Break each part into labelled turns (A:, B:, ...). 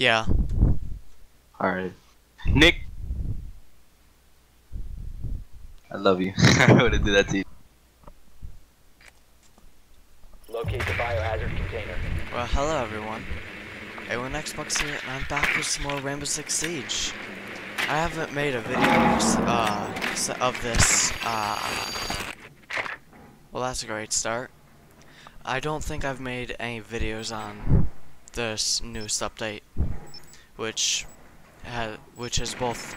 A: Yeah.
B: Alright. Nick! I love you. I wouldn't do that to you.
C: Locate the biohazard container.
A: Well, hello everyone. A1 Xbox here, and I'm back with some more Rainbow Six Siege. I haven't made a video uh, of this. Uh, well, that's a great start. I don't think I've made any videos on this newest update, which has which is both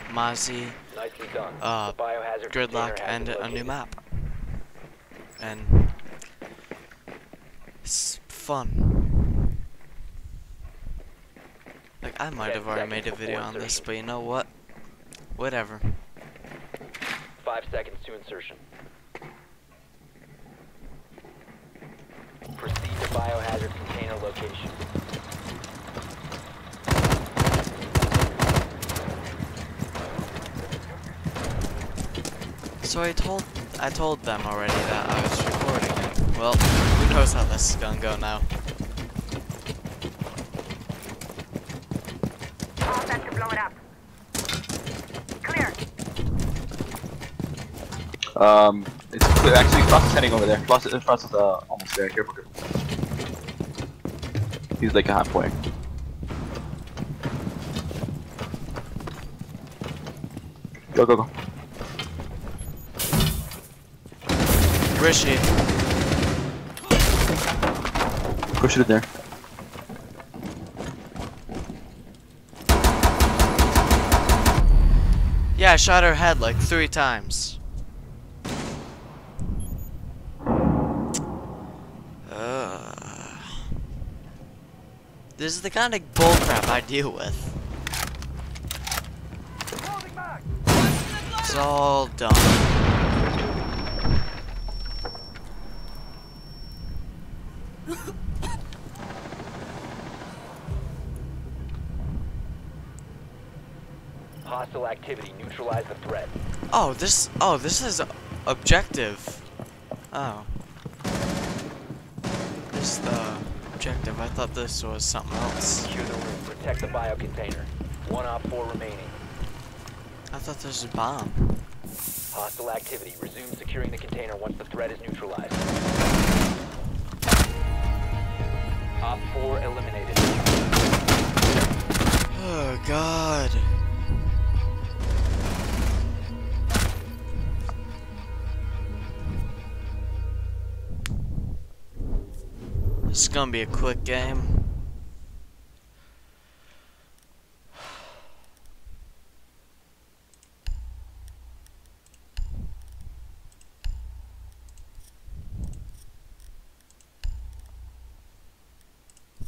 C: done.
A: Uh, Gridlock, and a new map. And it's fun. Like I might have already made a video on this, but you know what? Whatever.
C: Five seconds to insertion. Proceed to biohazard container location.
A: So I told I told them already that I was recording. Well, who knows how this is gonna go now.
D: All set to blow it up. Clear.
B: Um, it's clear. Actually, Frost is heading over there. Frost, uh, Frost is uh, almost there. Careful, careful. He's like a halfway. Go, go, go.
A: Where is she?
B: Push it there.
A: Yeah, I shot her head like three times. This is the kind of bullcrap I deal with. It's all dumb.
C: Hostile activity. Neutralize the threat.
A: Oh, this. Oh, this is objective. Oh. This is the objective. I thought this was something else.
C: Secure the room. Protect the bio container. One op four remaining.
A: I thought this was a bomb.
C: Hostile activity. Resume securing the container once the threat is neutralized. Op 4 eliminated.
A: Oh God. Is gonna be a quick game.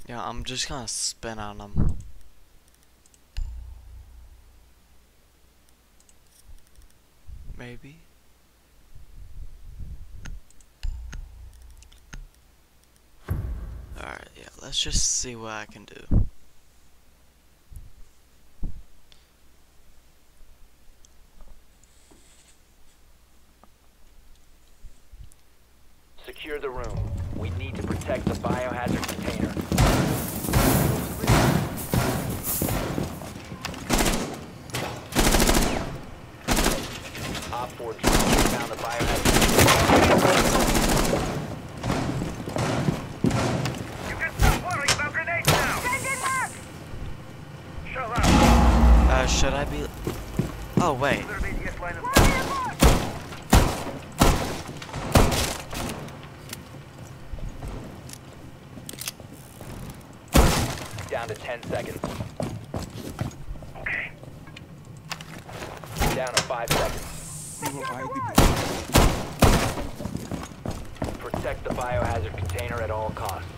A: Yeah, I'm just gonna spin on them. Maybe. Alright, yeah, let's just see what I can do.
C: Secure the room. We need to protect the biohazard container. Op 4 drone found the biohazard
D: You can stop worrying about grenades now. Changing mark. Show up.
A: Uh, should I be... Oh, wait.
D: Little bit yes line of
C: down to 10 seconds.
D: Okay.
C: Down to 5 seconds. Protect the biohazard container at all costs.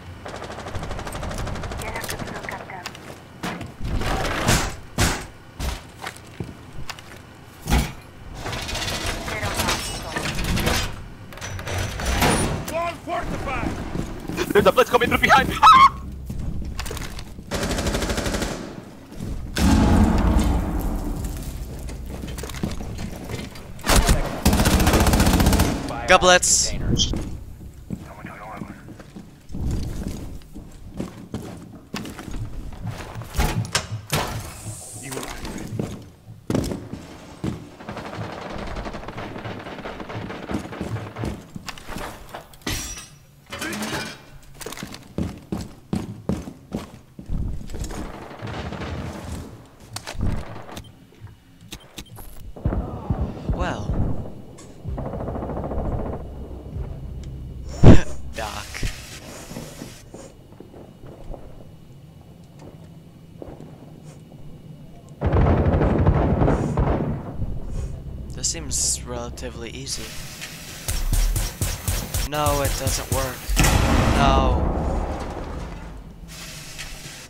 D: Mágico.
B: There's a blitz coming through behind. Ah!
A: Got blitz.
C: Container.
A: seems relatively easy. No, it doesn't work. No.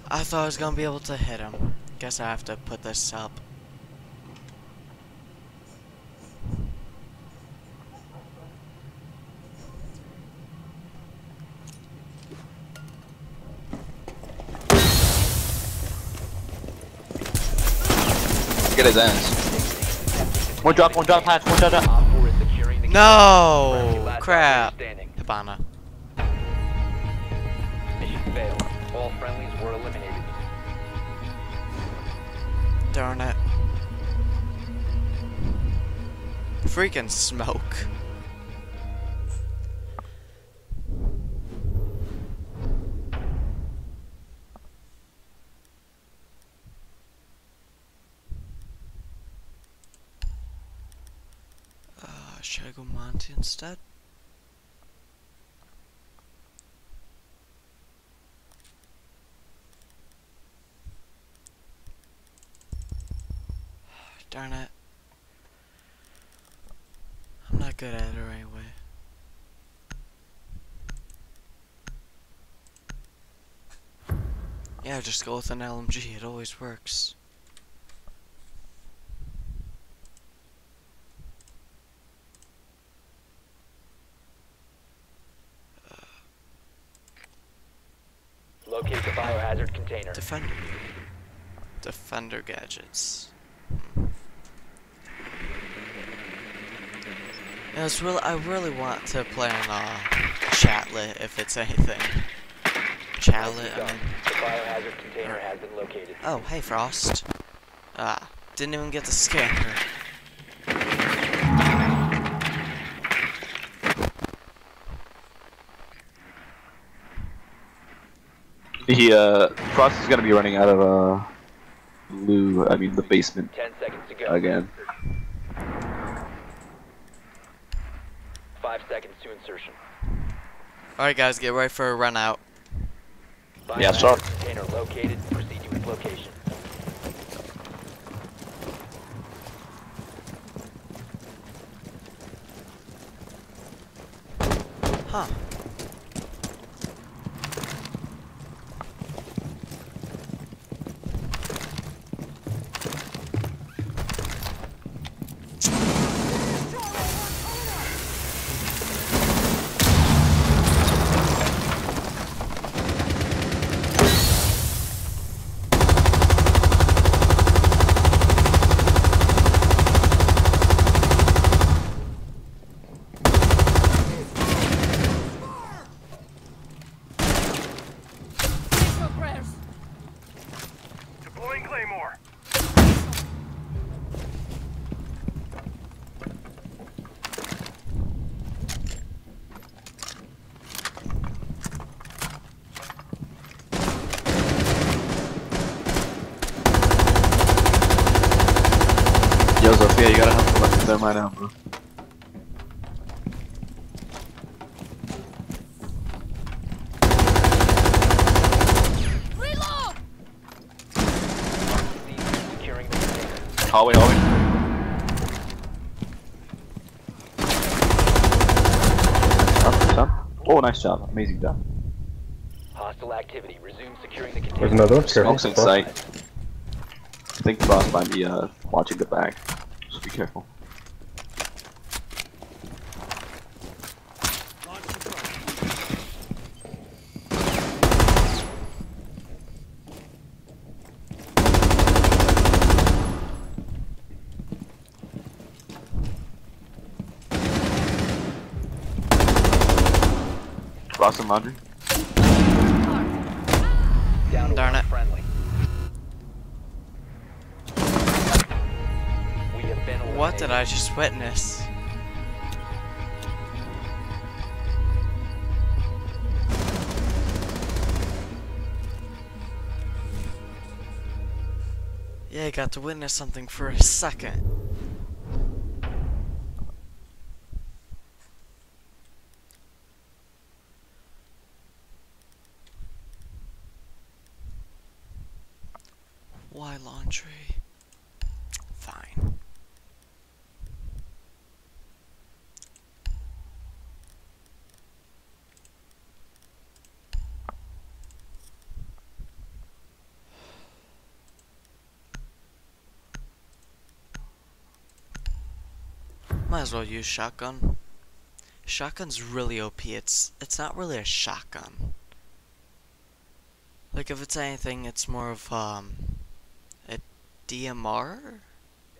A: I thought I was gonna be able to hit him. Guess I have to put this up.
B: Get his ends. One drop, one drop, hatch, one drop, drop.
C: Op 4 is securing the Friendly
A: No! Crap.
C: operator.
A: Hibana.
C: Mission failed. All friendlies were eliminated.
A: Darn it. Freaking smoke. I go Monty instead? Darn it. I'm not good at it anyway. Yeah, just go with an LMG, it always works.
C: Locate the biohazard container.
A: Defender. Defender gadgets. Yeah, it's really, I really want to play on uh, Chatlet if it's anything. Chatlet, I mean.
C: The biohazard container has been located.
A: Oh, hey Frost. Ah, didn't even get the scanner.
B: He, uh, Frost is gonna be running out of, uh, loo, I mean, the basement
C: 10 seconds to go.
B: again.
C: 5 seconds to insertion.
A: Alright guys, get ready for a run out.
B: Yeah,
C: Biohazard
B: sure.
C: Container located. Proceed to its location.
A: Huh.
D: Deploying Claymore.
B: Yo, Sophia, you gotta have some luck with them right now, bro.
C: Proceed to securing the container.
B: Hallway, hallway. Oh, nice job. Amazing job.
C: Hostile activity. Resume securing the container.
E: There's another one. Careful.
B: Smoke's in sight. I think Frost might be, uh, watching the back. So be careful. Frost and laundry.
C: Down
A: Darn it.
C: friendly. We have been
A: What did. I just witness? Yeah, I got to witness something for a second. Why laundry? Fine. Might as well use shotgun. Shotgun's really OP. It's it's not really a shotgun. Like if it's anything, it's more of um DMR.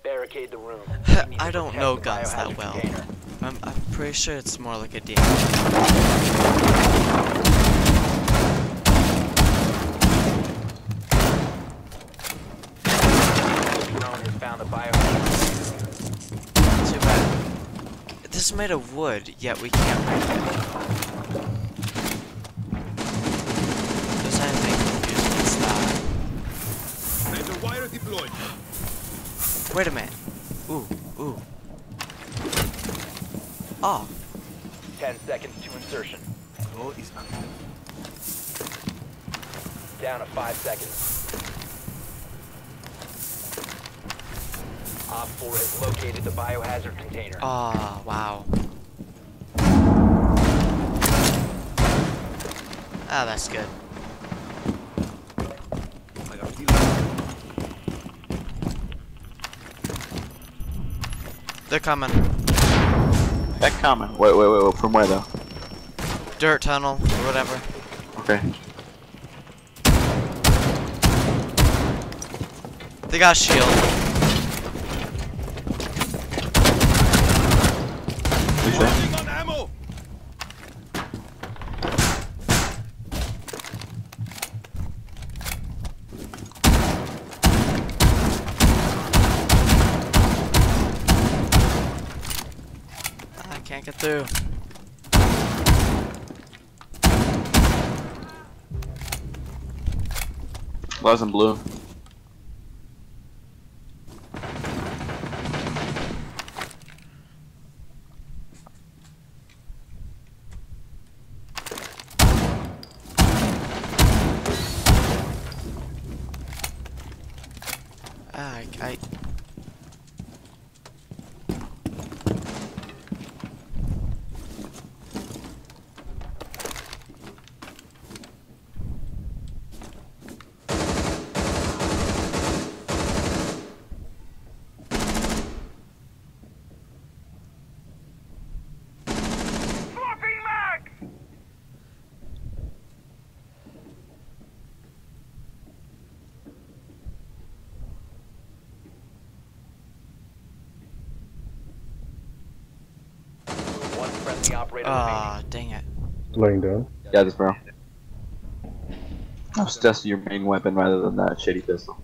C: Barricade the room.
A: I
C: You need to
A: don't know guns that well.
C: container.
A: I'm I'm pretty sure it's more like a DMR.
C: Drone has found the biohazard.
A: Too bad. This is made of wood, yet we can't break it. There's anything confusing with that.
E: Laser wire deployed.
A: Wait a minute. Ooh, ooh. Oh,
C: Ten seconds to insertion.
E: Oh, he's not.
C: Down to five seconds. Op 4 has located the biohazard container.
A: ah, wow. Ah, that's good.
E: I got deal.
A: They're coming.
B: That coming. Wait, wait, wait, wait. From where though?
A: Dirt tunnel, or whatever.
B: Okay.
A: They got a shield.
B: You say?
E: Running on ammo.
A: I can't get through.
B: Lies in blue.
A: Ah, I, I
D: Swapping mag!
C: One friendly operator
A: ah, dang it.
F: Laying down.
B: Yeah, this bro. I was testing your main weapon rather than that shitty pistol.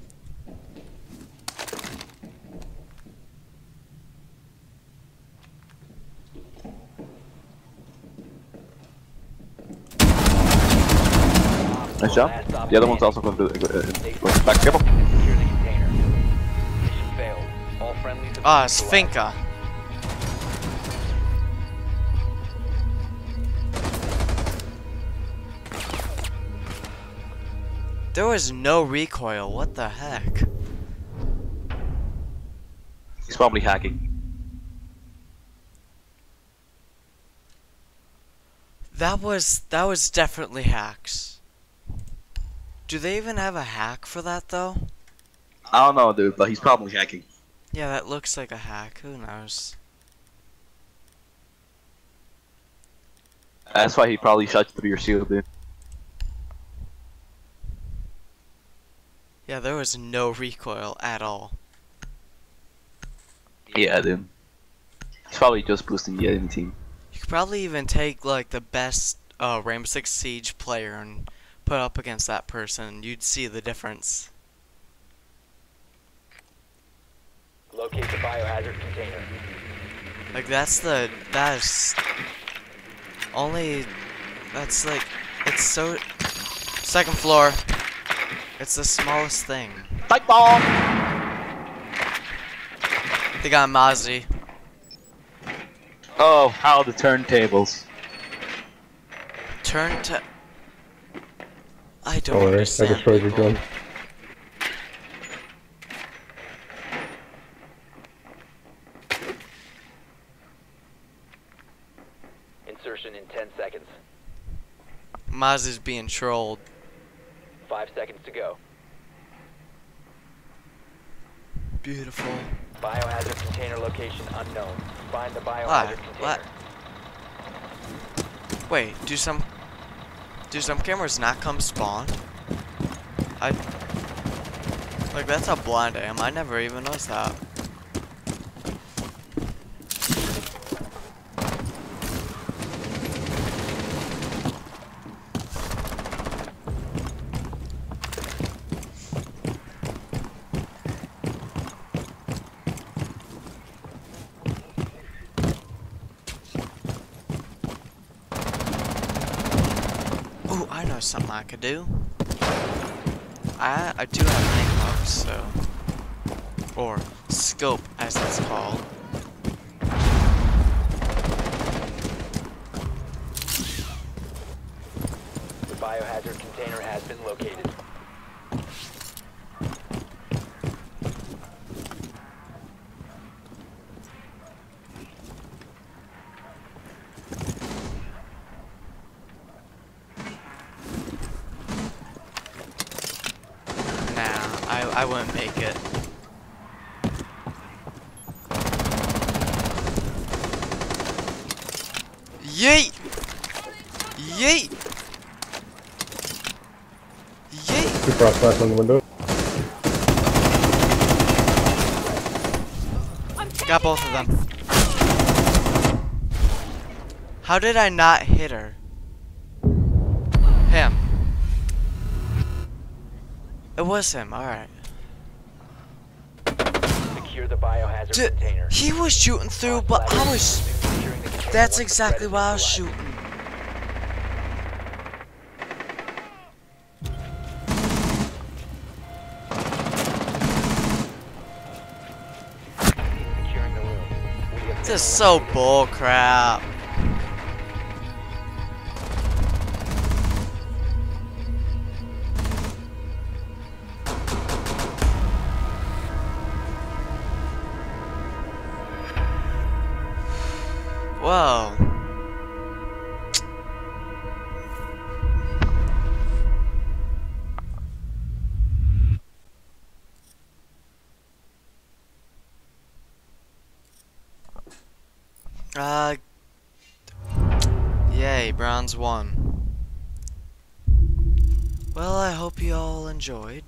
B: Nice job. The other one's also going to uh,
C: Stay
B: uh, back. Careful.
C: Secure the container.
A: There was no recoil, what the heck?
B: He's probably hacking.
A: That was that was definitely hacks. Do they even have a hack for that though?
B: I don't know, dude, but he's probably hacking.
A: Yeah, that looks like a hack. Who knows?
B: That's why he probably shot through your shield, dude.
A: Yeah, there was no recoil at all.
B: Yeah, dude. He's probably just boosting the enemy team.
A: You could probably even take like the best uh, Rainbow Six Siege player and put up against that person. You'd see the difference.
C: Locate the biohazard container.
A: Like that's the that's only that's like it's so second floor. It's the smallest thing.
B: Fight ball!
A: They got Mozzie.
B: Oh, how the turntables.
A: Turn to. I don't oh,
F: Don't worry, I
A: understand.
F: destroyed your gun.
C: Insertion in 10 seconds.
A: Mozzie's being trolled.
C: Five seconds to go.
A: Beautiful.
C: Biohazard container location unknown. Find the biohazard
A: Ah,
C: container.
A: what? Wait, do some do some cameras not come spawn? I like that's how blind I am. I never even noticed that. Know something I could do. I I do have name so or scope as it's called.
C: The biohazard container has been located.
A: I I wouldn't make it. Yeet! Yeet! Yeet!
F: Two cross flash on the window.
A: Got both of them. How did I not hit her? Him. It was him, alright.
C: Secure the biohazard
A: D-
C: container.
A: He was shooting through, but I was.
C: Securing the container
A: That's exactly why I was shooting.
C: Securing the room. We have
A: This is so
C: eliminated.
A: Whoa. Uh. Yay, bronze one. Well, I hope you all enjoyed.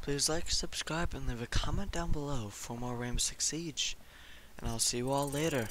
A: Please like, subscribe, and leave a comment down below for more Rainbow Six Siege. And I'll see you all later.